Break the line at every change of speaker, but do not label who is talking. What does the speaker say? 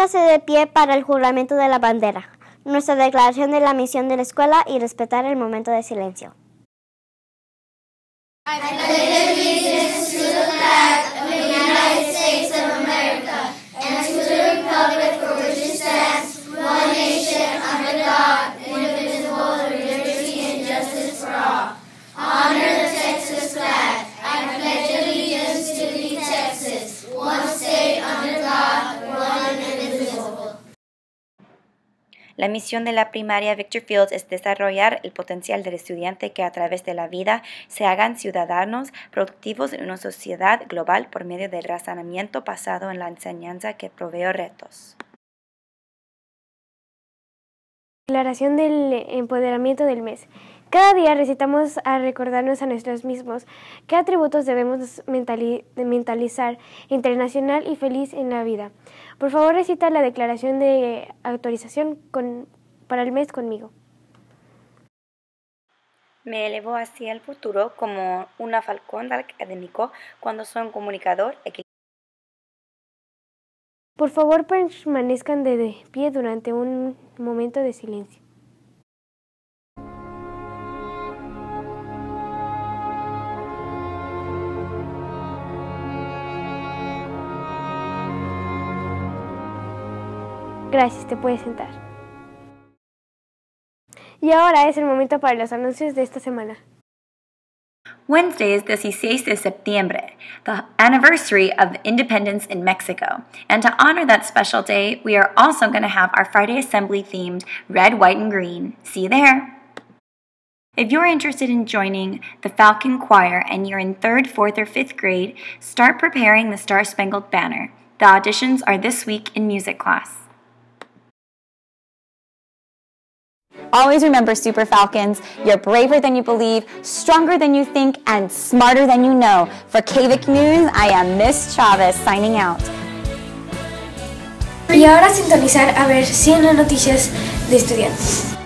De pie para el juramento de la bandera, nuestra declaración de la misión de la escuela y respetar el momento de silencio.
La misión de la primaria Victor Fields es desarrollar el potencial del estudiante que a través de la vida se hagan ciudadanos productivos en una sociedad global por medio del razonamiento basado en la enseñanza que provee retos.
Declaración del empoderamiento del mes. Cada día recitamos a recordarnos a nosotros mismos qué atributos debemos mentalizar internacional y feliz en la vida. Por favor, recita la declaración de autorización para el mes conmigo.
Me elevo hacia el futuro como una falcón académico cuando soy un comunicador
Por favor, permanezcan de pie durante un momento de silencio. Gracias, te puedes sentar. Y ahora es el momento para los anuncios de esta semana.
Wednesday is the 16th de septiembre, the anniversary of independence in Mexico. And to honor that special day, we are also going to have our Friday assembly themed red, white, and green. See you there. If you're interested in joining the Falcon Choir and you're in third, fourth, or fifth grade, start preparing the Star Spangled Banner. The auditions are this week in music class.
Always remember, Super Falcons, you're braver than you believe, stronger than you think, and smarter than you know. For KVIC News, I am Miss Chavez signing out.
Y ahora sintonizar a ver 100 noticias de estudiantes.